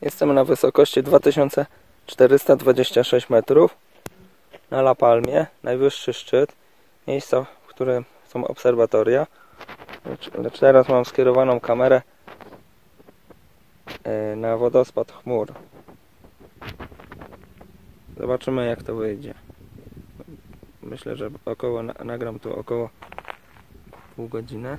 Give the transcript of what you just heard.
Jestem na wysokości 2426 metrów na La Palmie, najwyższy szczyt, miejsca, w którym są obserwatoria. Lecz, teraz mam skierowaną kamerę e, na wodospad chmur. Zobaczymy jak to wyjdzie. Myślę, że około nagram tu około pół godziny.